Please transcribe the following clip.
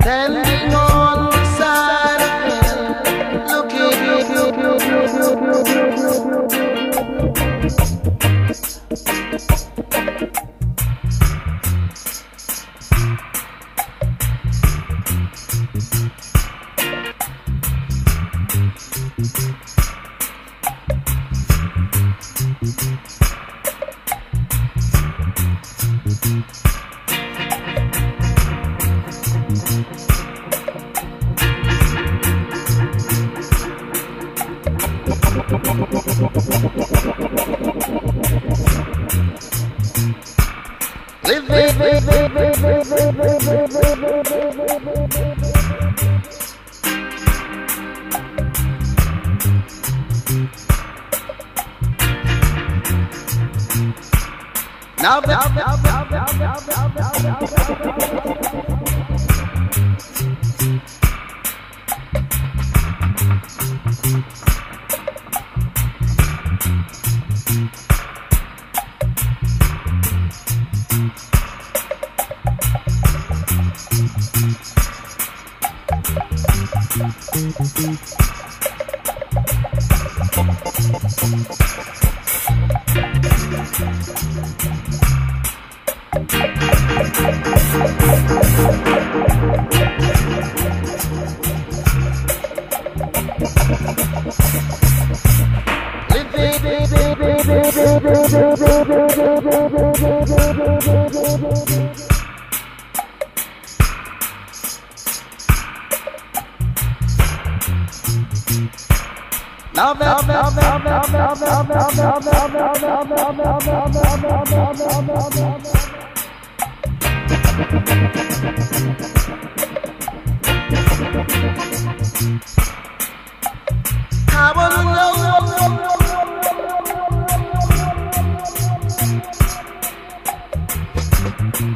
Standing on Now, now, now, now, now, now, now, now, now, Now, Now, now, now, now, now, now, now, now, Thank you. I wanna know.